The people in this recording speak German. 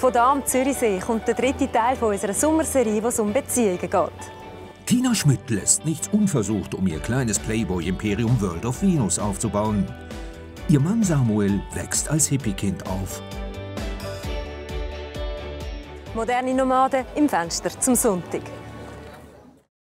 Von da am Zürichsee kommt der dritte Teil von unserer Sommerserie, wo es um Beziehungen geht. Tina Schmidt lässt nichts unversucht, um ihr kleines Playboy-Imperium World of Venus aufzubauen. Ihr Mann Samuel wächst als Hippie-Kind auf. Moderne Nomaden im Fenster zum Sonntag.